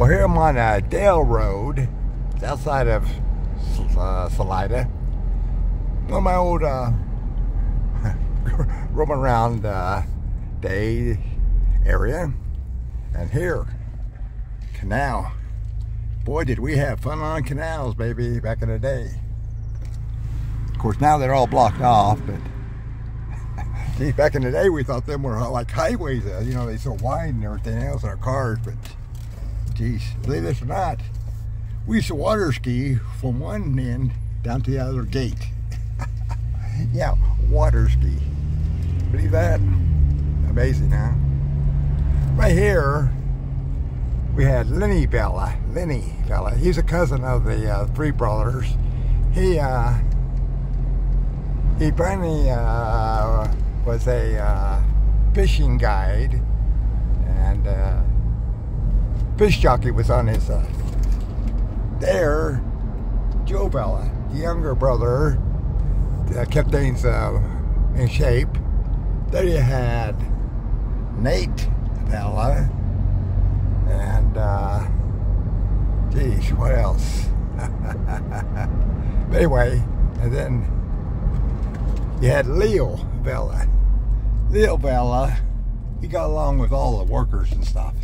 Well, here I'm on uh, Dale Road. It's outside of uh, Salida. One of my old uh, roaming around uh, day area. And here, canal. Boy, did we have fun on canals, baby, back in the day. Of course, now they're all blocked off, but back in the day, we thought them were uh, like highways. Uh, you know, they're so wide and everything else, our cars, but geez, believe this or not, we used to water ski from one end down to the other gate. yeah, water ski. Believe that? Amazing, huh? Right here, we had Lenny Bella. Lenny Bella. He's a cousin of the uh, three brothers. He uh, he finally uh, was a uh, fishing guide, and uh, fish jockey was on his side. There, Joe Bella, the younger brother, uh, kept things uh, in shape. There you had Nate Bella and, uh, geez, what else? anyway, and then you had Leo Bella. Leo Bella, he got along with all the workers and stuff.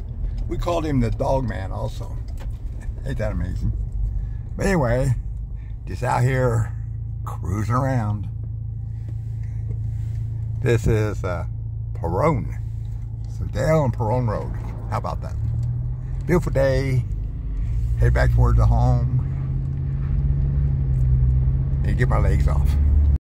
We called him the dog man also. Ain't that amazing? But anyway, just out here cruising around. This is uh, Pirrone. So Dale and Pirrone Road. How about that? Beautiful day. Head back towards the home. And get my legs off.